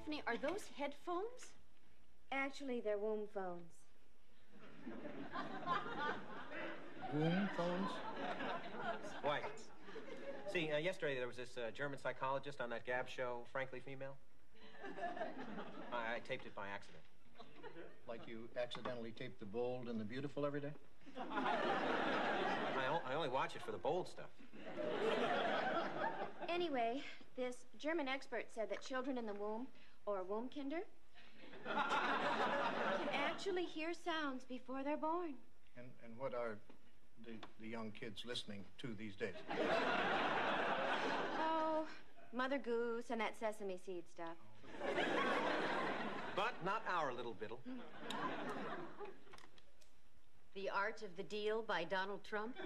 Stephanie, are those headphones? Actually, they're womb phones. Womb phones? Why? See, uh, yesterday there was this uh, German psychologist on that Gab show, Frankly Female. I, I taped it by accident. Like you accidentally tape the bold and the beautiful every day? I, o- I only watch it for the bold stuff. Anyway, this German expert said that children in the womb, or Wombkinder, can actually hear sounds before they're born. And, and what are the, the young kids listening to these days? Oh, Mother Goose and that sesame seed stuff. But not our little biddle. The Art of the Deal by Donald Trump?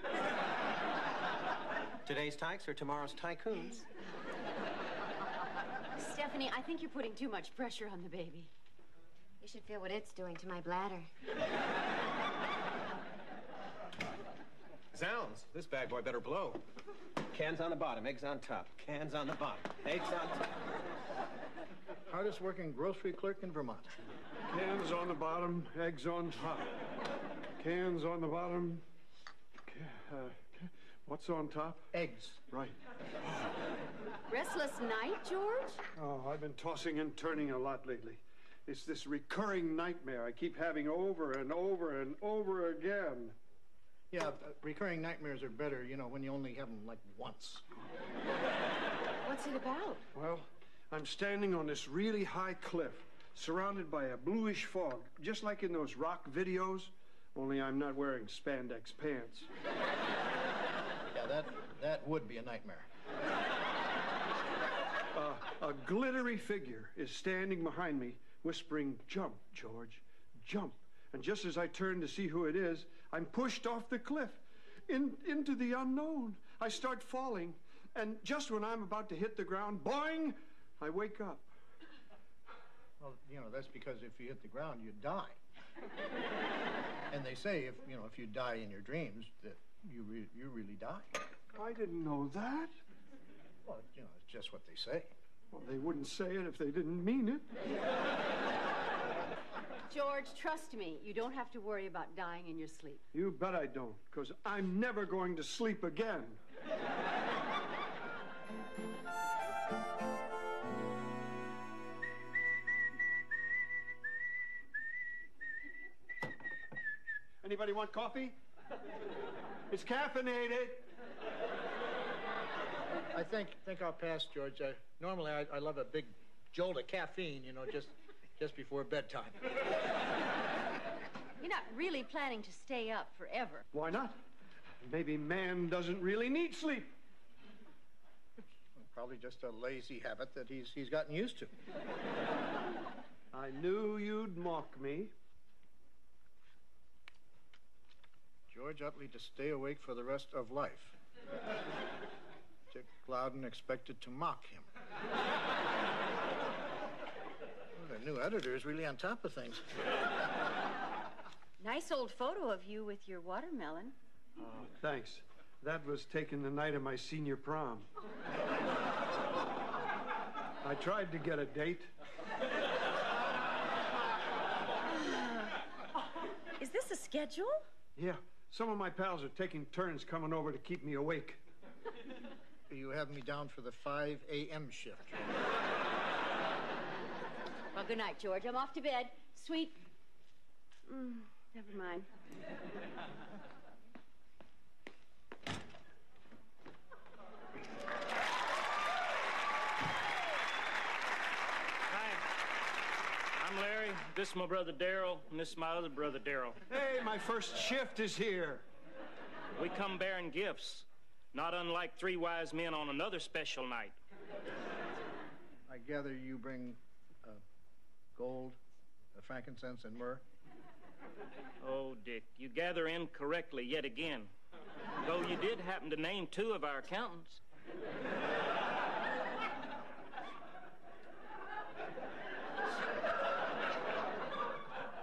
Today's tykes are tomorrow's tycoons. Stephanie, I think you're putting too much pressure on the baby. You should feel what it's doing to my bladder. Zounds, this bad boy better blow. Cans on the bottom, eggs on top. Cans on the bottom, eggs on top. Hardest working grocery clerk in Vermont. Cans on the bottom, eggs on top. Cans on the bottom. uh, what's on top? Eggs. Right. Restless night, George? Oh, I've been tossing and turning a lot lately. It's this recurring nightmare I keep having over and over and over again. Yeah, uh, recurring nightmares are better, you know, when you only have them like once. What's it about? Well, I'm standing on this really high cliff, surrounded by a bluish fog, just like in those rock videos, only I'm not wearing spandex pants. Yeah, that, that would be a nightmare. A glittery figure is standing behind me, whispering, Jump, George, jump. And just as I turn to see who it is, I'm pushed off the cliff in, into the unknown. I start falling, and just when I'm about to hit the ground, boing, I wake up. Well, you know, that's because if you hit the ground, you die. and they say if, you know, if you die in your dreams, that you, re- you really die. I didn't know that. Well, you know, it's just what they say. Well, they wouldn't say it if they didn't mean it. George, trust me, you don't have to worry about dying in your sleep. You bet I don't, because I'm never going to sleep again. Anybody want coffee? It's caffeinated. I think think I'll pass, George. Uh, normally, I, I love a big jolt of caffeine, you know, just just before bedtime. You're not really planning to stay up forever. Why not? Maybe man doesn't really need sleep. Probably just a lazy habit that he's he's gotten used to. I knew you'd mock me. George Utley to stay awake for the rest of life. Dick Loudon expected to mock him. Well, the new editor is really on top of things. Nice old photo of you with your watermelon. Oh, thanks. That was taken the night of my senior prom. I tried to get a date. Is this a schedule? Yeah, some of my pals are taking turns coming over to keep me awake. You have me down for the 5 a.m. shift. Well, good night, George. I'm off to bed. Sweet. Mm, never mind. Hi. I'm Larry. This is my brother Daryl, and this is my other brother Daryl. Hey, my first shift is here. We come bearing gifts, not unlike three wise men on another special night. I gather you bring uh, gold, uh, frankincense, and myrrh. Oh, Dick, you gather incorrectly yet again. Though you did happen to name two of our accountants.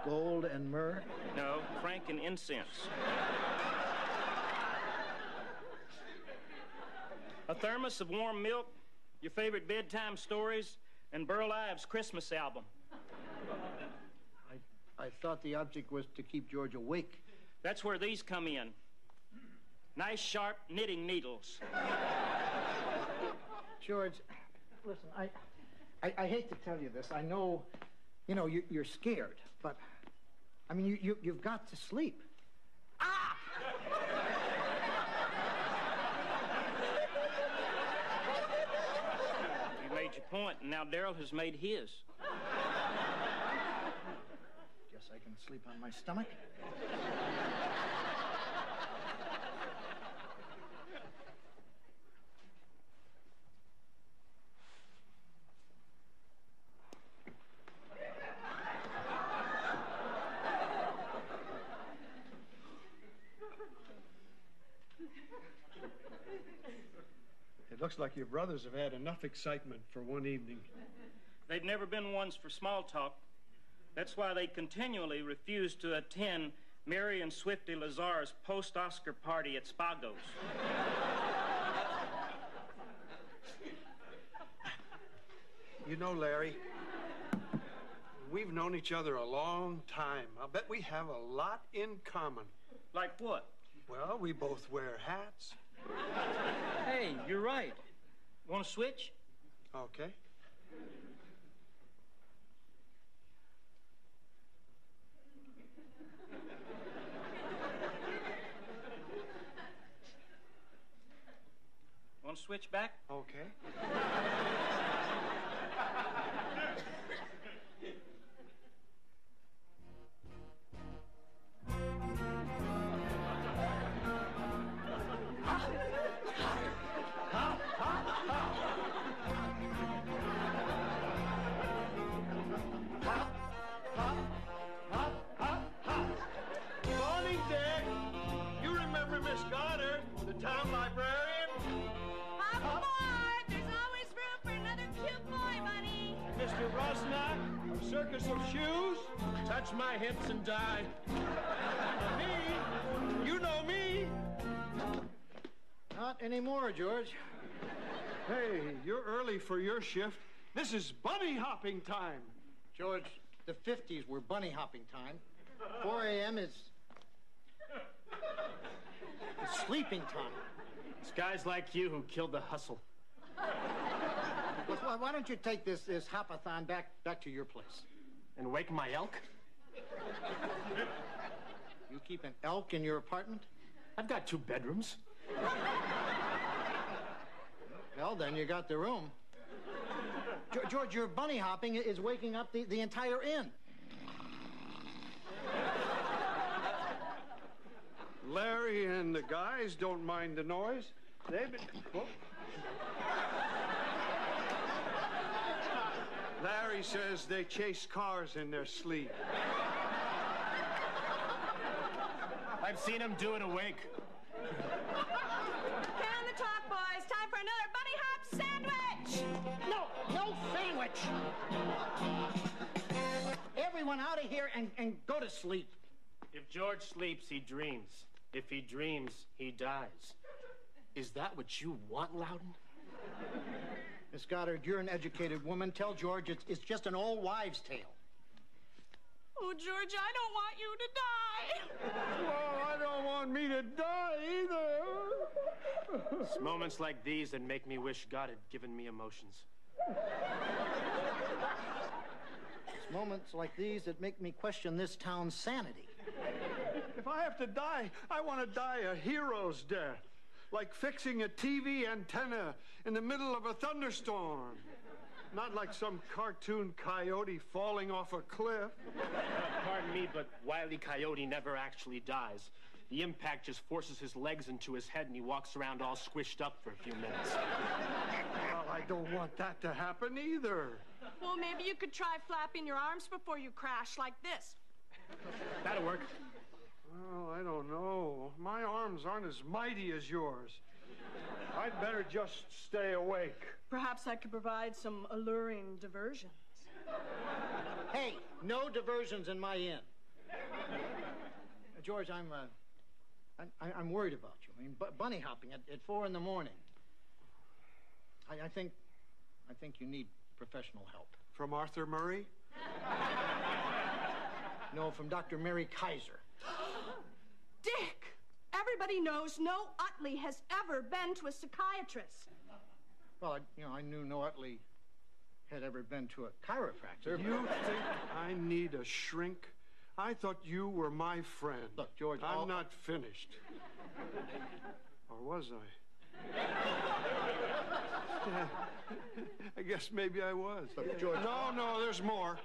Gold and myrrh? No, Frank and incense. A thermos of warm milk, your favorite bedtime stories, and Burl Ives' Christmas album. I, I thought the object was to keep George awake. That's where these come in. Nice, sharp knitting needles. George, listen, I, I, I hate to tell you this. I know, you know, you, you're scared, but I mean, you, you, you've got to sleep. You made your point, and now Daryl has made his. Guess I can sleep on my stomach. It looks like your brothers have had enough excitement for one evening. They've never been ones for small talk. That's why they continually refuse to attend Mary and Swifty Lazar's post Oscar party at Spago's. You know, Larry, we've known each other a long time. I'll bet we have a lot in common. Like what? Well, we both wear hats. Hey, you're right. Want to switch? Okay. Want to switch back? Okay. Touch my hips and die. me? You know me. Not anymore, George. Hey, you're early for your shift. This is bunny hopping time. George, the 50s were bunny hopping time. 4 a.m. is. sleeping time. It's guys like you who killed the hustle. Why, why don't you take this, this hopathon back, back to your place? And wake my elk? You keep an elk in your apartment? I've got two bedrooms. Well, then you got the room. Ge- George, your bunny hopping is waking up the, the entire inn. Larry and the guys don't mind the noise. They've been. Whoa. Larry says they chase cars in their sleep. I've seen him do it awake. Get on the talk, boys. Time for another bunny hop sandwich. No, no sandwich. Everyone out of here and, and go to sleep. If George sleeps, he dreams. If he dreams, he dies. Is that what you want, Loudon? Miss Goddard, you're an educated woman. Tell George it's, it's just an old wives' tale. Oh, George, I don't want you to die. Well, I don't want me to die either. It's moments like these that make me wish God had given me emotions. It's moments like these that make me question this town's sanity. If I have to die, I want to die a hero's death. Like fixing a TV antenna in the middle of a thunderstorm. Not like some cartoon coyote falling off a cliff. Pardon me, but Wiley Coyote never actually dies. The impact just forces his legs into his head and he walks around all squished up for a few minutes. Well, I don't want that to happen either. Well, maybe you could try flapping your arms before you crash like this. That'll work. Well, I don't know. My arms aren't as mighty as yours. I'd better just stay awake. Perhaps I could provide some alluring diversions. Hey, no diversions in my inn. Uh, George, I'm, uh, I'm, I- I'm worried about you. I mean, bu- bunny hopping at, at four in the morning. I, I think, I think you need professional help. From Arthur Murray? No, from Dr. Mary Kaiser. Dick! Everybody knows no Utley has ever been to a psychiatrist. Well, I, you know, I knew no Utley had ever been to a chiropractor. You think I need a shrink? I thought you were my friend. Look, George, I'm I'll- not finished. or was I? Yeah. I guess maybe I was. Look, George- No, no, there's more.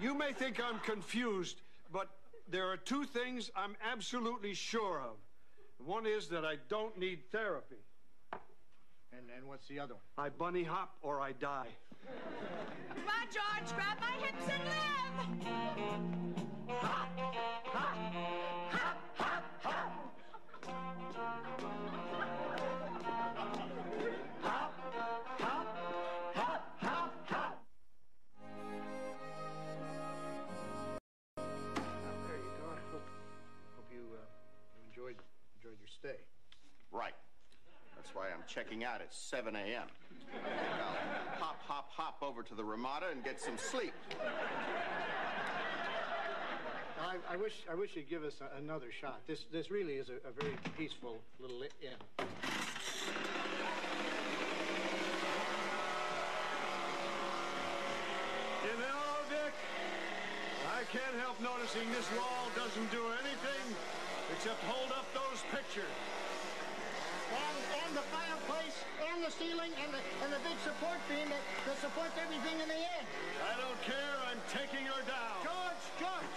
You may think I'm confused, but there are two things I'm absolutely sure of. One is that I don't need therapy. And, and what's the other one? I bunny hop or I die. Come on, George, grab my hips and live! There checking out at 7 a.m. I'll hop, hop, hop over to the Ramada and get some sleep. I, I wish I wish you'd give us a, another shot. This this really is a, a very peaceful little inn. You know, Dick, I can't help noticing this wall doesn't do anything except hold up those pictures. And, and the fireplace, and the ceiling, and the and the big support beam that, that supports everything in the inn. I don't care. I'm taking her down. George, George,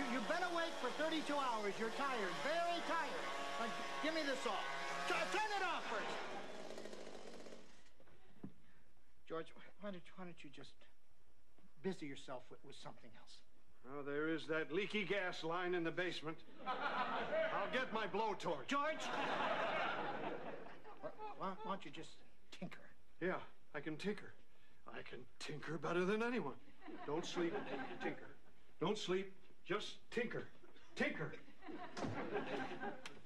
you you've been awake for 32 hours. You're tired, very tired. Now, give me this off. Turn, turn it off first. George, why don't why don't you just busy yourself with, with something else? Well, there is that leaky gas line in the basement. I'll get my blowtorch. George! Why, why why don't you just tinker? Yeah, I can tinker. I can tinker better than anyone. Don't sleep, tinker. Don't sleep, just tinker. Tinker.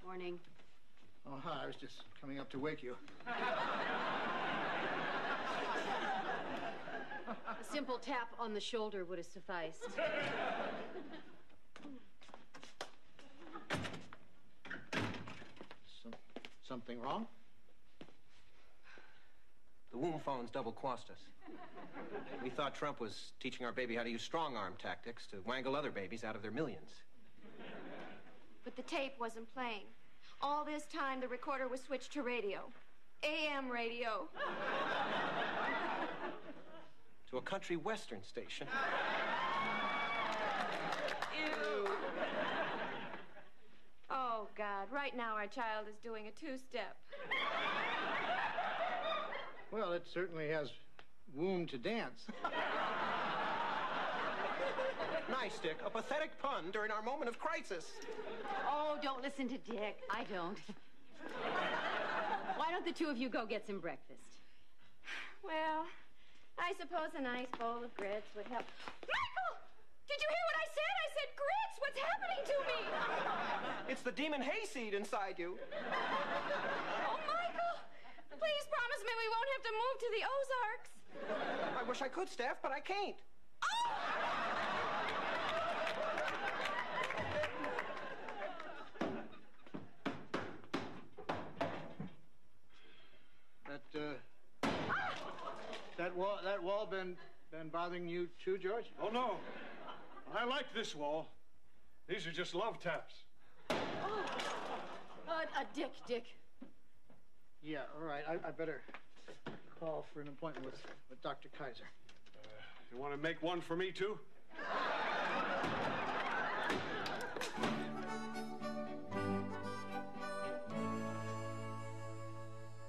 Morning. Oh, hi. I was just coming up to wake you. A simple tap on the shoulder would have sufficed. Some, something wrong? The womb phones double crossed us. We thought Trump was teaching our baby how to use strong arm tactics to wangle other babies out of their millions. But the tape wasn't playing. All this time, the recorder was switched to radio. AM radio. To a country western station. Ew. Oh, God. Right now, our child is doing a two step. Well, it certainly has womb to dance. Nice, Dick. A pathetic pun during our moment of crisis. Oh, don't listen to Dick. I don't. Why don't the two of you go get some breakfast? Well, I suppose a nice bowl of grits would help. Michael! Did you hear what I said? I said grits! What's happening to me? It's the demon hayseed inside you. Oh, Michael! Please promise me we won't have to move to the Ozarks. I wish I could, Steph, but I can't. That uh, that wall that wall been been bothering you too, George? Oh, no. I like this wall. These are just love taps. Uh, uh, Dick, Dick. Yeah. All right. I, I better call for an appointment with, with Dr. Kaiser. You want to make one for me, too?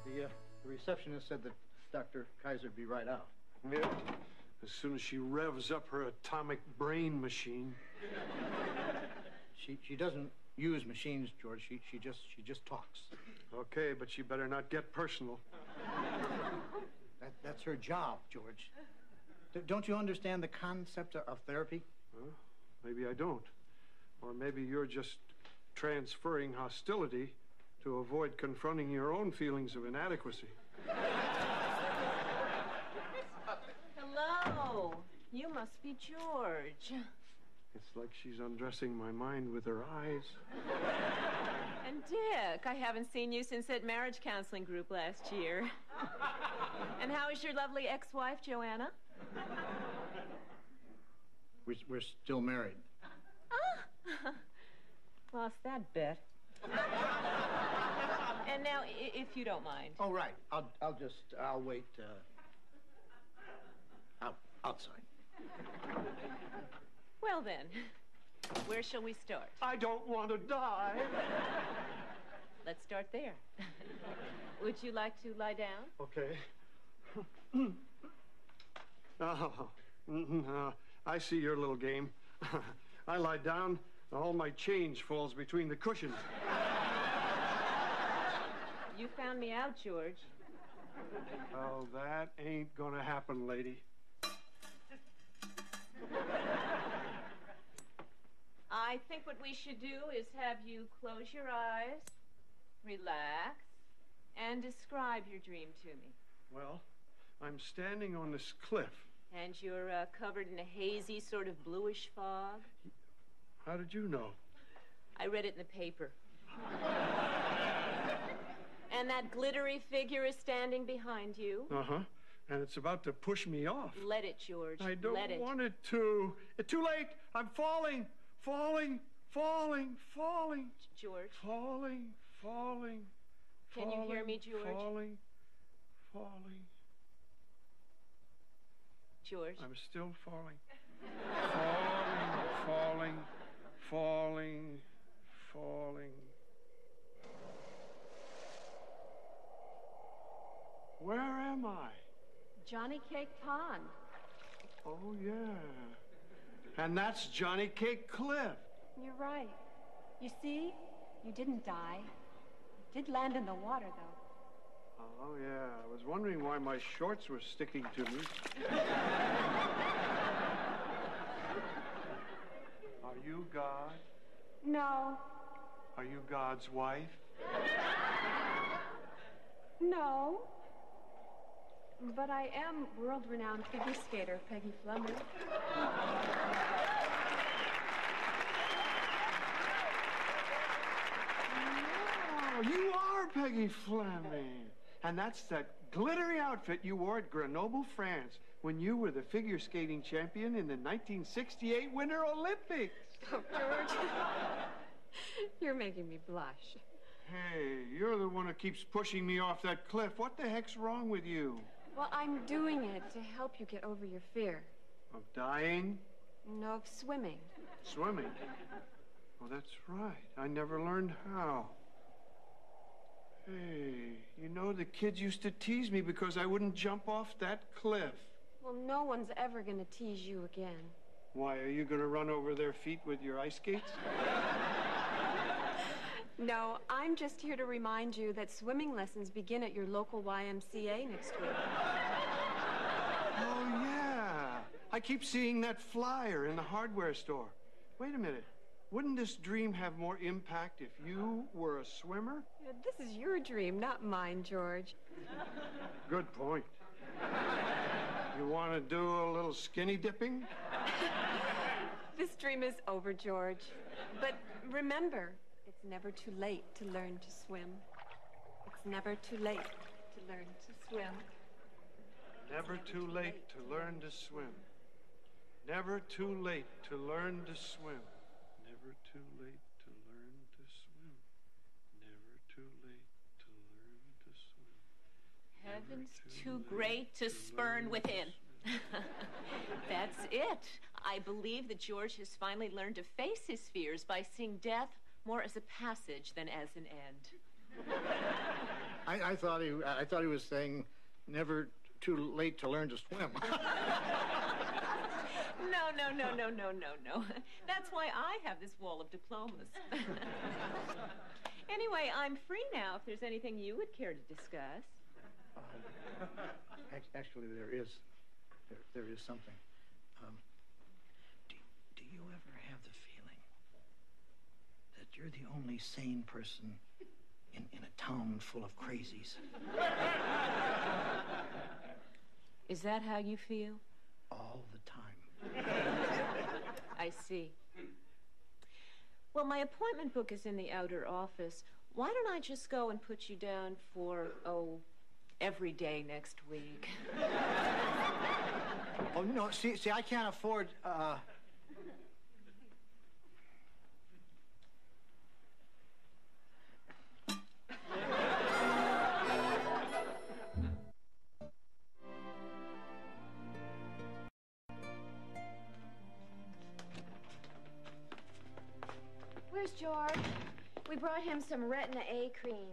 The uh, the receptionist said that Dr. Kaiser would be right out. Yeah. As soon as she revs up her atomic brain machine. She, she doesn't use machines, George. She, she, just, she just talks. Okay, but she better not get personal. That, that's her job, George. D- don't you understand the concept of, of therapy? Huh? Maybe I don't. Or maybe you're just transferring hostility to avoid confronting your own feelings of inadequacy. Hello. You must be George. It's like she's undressing my mind with her eyes. And Dick, I haven't seen you since that marriage counseling group last year. and how is your lovely ex-wife, Joanna? We're, we're still married. Ah! Lost that bet. and now, if you don't mind. Oh, right. I'll, I'll just, I'll wait, uh, out, outside. Well then, where shall we start? I don't want to die. Let's start there. Would you like to lie down? Okay. oh, mhm, uh, I see your little game. I lie down, and all my change falls between the cushions. You found me out, George. Oh, that ain't gonna happen, lady. I think what we should do is have you close your eyes, relax, and describe your dream to me. Well, I'm standing on this cliff. And you're uh, covered in a hazy, sort of bluish fog. How did you know? I read it in the paper. and that glittery figure is standing behind you. Uh huh. And it's about to push me off. Let it, George. I don't Let it. want it to. It's too late. I'm falling, falling, falling, falling, George, falling, falling. Can you hear me, George? Falling, falling. George. I'm still falling. falling, falling, falling, falling. Where am I? Johnny Cake Pond. Oh, yeah. And that's Johnny Cake Cliff. You're right. You see, you didn't die. You did land in the water, though. Oh, yeah. I was wondering why my shorts were sticking to me. Are you God? No, Are you God's wife? no. But I am world-renowned figure skater Peggy Fleming. Oh, you are Peggy Fleming. And that's that glittery outfit you wore at Grenoble, France, when you were the figure skating champion in the 1968 Winter Olympics. Oh, George. You're making me blush. Hey, you're the one who keeps pushing me off that cliff. What the heck's wrong with you? Well, I'm doing it to help you get over your fear. Of dying? No, of swimming. Swimming? Oh, that's right. I never learned how. Hey, you know, the kids used to tease me because I wouldn't jump off that cliff. Well, no one's ever going to tease you again. Why, are you going to run over their feet with your ice skates? No, I'm just here to remind you that swimming lessons begin at your local YMCA next week. Oh, yeah. I keep seeing that flyer in the hardware store. Wait a minute. Wouldn't this dream have more impact if you were a swimmer? This is your dream, not mine, George. Good point. You want to do a little skinny dipping? This dream is over, George. But remember, it's never too late to learn to swim. It's never too late to learn to swim. Never too late to learn to swim. Never too late to learn to swim. Never too late to learn to swim. Never too late to learn to swim. Heavens too great to spurn within. That's it. I believe that George has finally learned to face his fears by seeing death more as a passage than as an end. I, I thought he, I thought he was saying, never too late to learn to swim. No, no, no, no, no, no, no. That's why I have this wall of diplomas. anyway, I'm free now if there's anything you would care to discuss. Ac- Actually, there is, there, there is something. Um, do, do you ever have the you're the only sane person in, in a town full of crazies? Is that how you feel? All the time. I see. Well, my appointment book is in the outer office. Why don't I just go and put you down for, oh, every day next week? Oh, no, see, see, I can't afford, uh... him some Retin-A cream.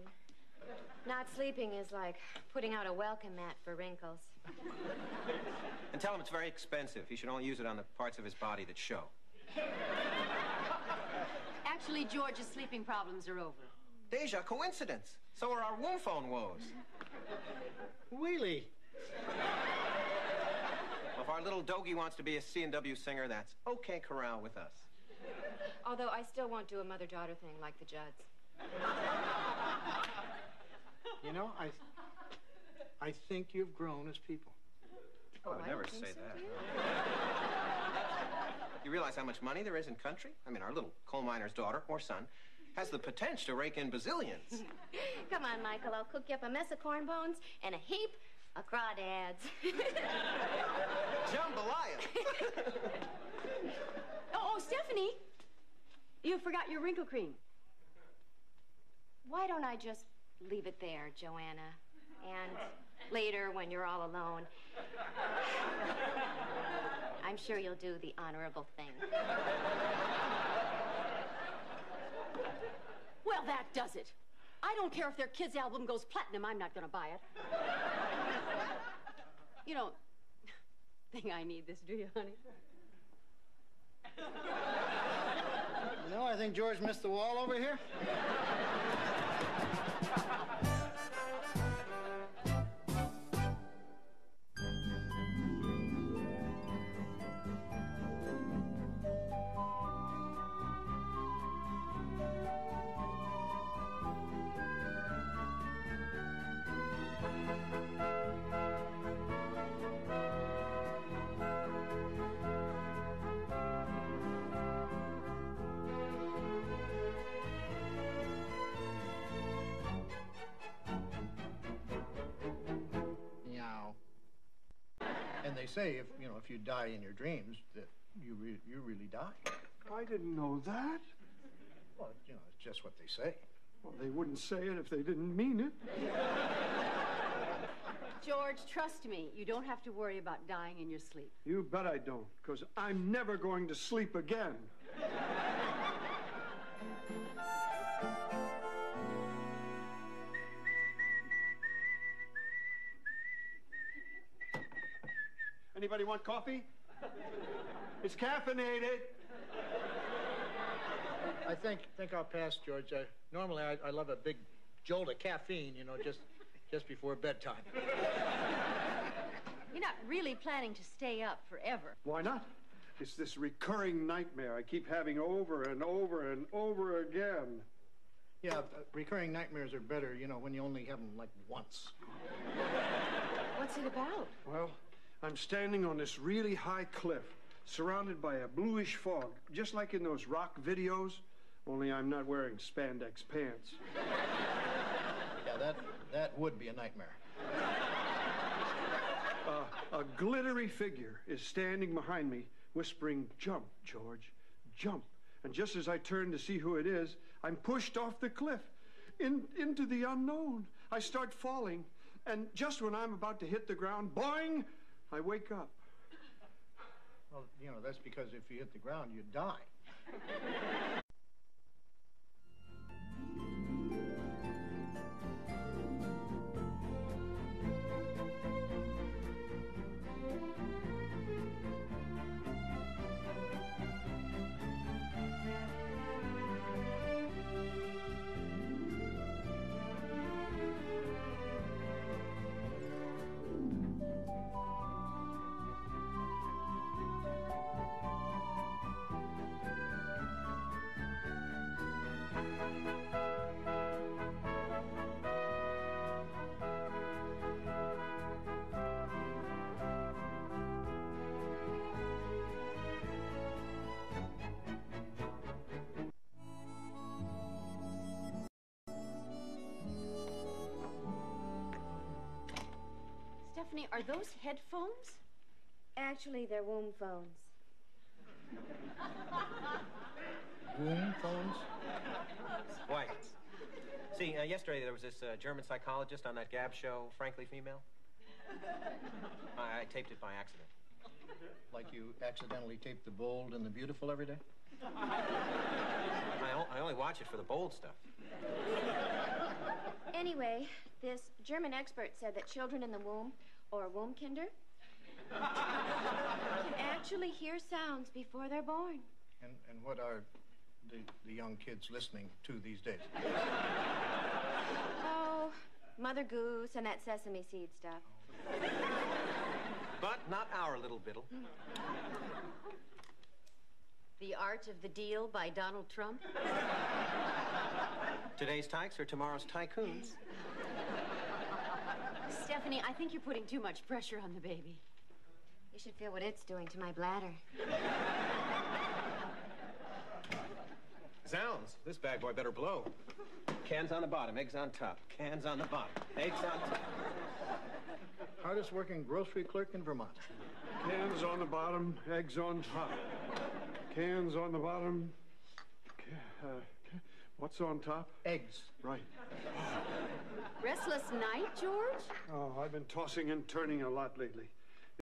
Not sleeping is like putting out a welcome mat for wrinkles. And tell him it's very expensive. He should only use it on the parts of his body that show. Actually, George's sleeping problems are over. Deja, coincidence. So are our womb phone woes. Wheelie. Well, if our little doggy wants to be a C&W singer, that's okay corral with us. Although I still won't do a mother-daughter thing like the Judds. You know, I, I think you've grown as people. Oh, I would I never don't say so, that. you? You realize how much money there is in country? I mean, our little coal miner's daughter or son has the potential to rake in bazillions. Come on, Michael. I'll cook you up a mess of corn bones and a heap of crawdads. Jambalaya. oh, oh, Stephanie. You forgot your wrinkle cream. Why don't I just leave it there, Joanna? And later, when you're all alone, I'm sure you'll do the honorable thing. Well, that does it. I don't care if their kids' album goes platinum, I'm not going to buy it. you don't think I need this, do you, honey? You know, I think George missed the wall over here. Say if you know if you die in your dreams that you re- you really die. I didn't know that. Well, you know, it's just what they say. Well, they wouldn't say it if they didn't mean it. George, trust me, you don't have to worry about dying in your sleep. You bet I don't, because I'm never going to sleep again. Anybody want coffee? It's caffeinated. I think think I'll pass, George. I, normally, I, I love a big jolt of caffeine, you know, just just before bedtime. You're not really planning to stay up forever. Why not? It's this recurring nightmare I keep having over and over and over again. Yeah, uh, recurring nightmares are better, you know, when you only have them like once. What's it about? Well, I'm standing on this really high cliff, surrounded by a bluish fog, just like in those rock videos, only I'm not wearing spandex pants. Yeah, that that would be a nightmare. Uh, a glittery figure is standing behind me, whispering, Jump, George, jump. And just as I turn to see who it is, I'm pushed off the cliff in, into the unknown. I start falling, and just when I'm about to hit the ground, boing, I wake up. Well, you know, that's because if you hit the ground, you die. are those headphones? Actually, they're womb phones. Womb phones? White. See, uh, yesterday there was this uh, German psychologist on that Gab show, Frankly Female. I, I taped it by accident. Like you accidentally taped the bold and the beautiful every day? I, o- I only watch it for the bold stuff. Anyway, this German expert said that children in the womb, or Wombkinder, can actually hear sounds before they're born. And, and what are the, the young kids listening to these days? Oh, Mother Goose and that sesame seed stuff. But not our little biddle. The Art of the Deal by Donald Trump? Today's tykes are tomorrow's tycoons. Stephanie, I think you're putting too much pressure on the baby. You should feel what it's doing to my bladder. Zounds, this bad boy better blow. Cans on the bottom, eggs on top. Cans on the bottom, eggs on top. Hardest working grocery clerk in Vermont. Cans on the bottom, eggs on top. Cans on the bottom. uh, what's on top? Eggs. Right. Restless night, George? Oh, I've been tossing and turning a lot lately.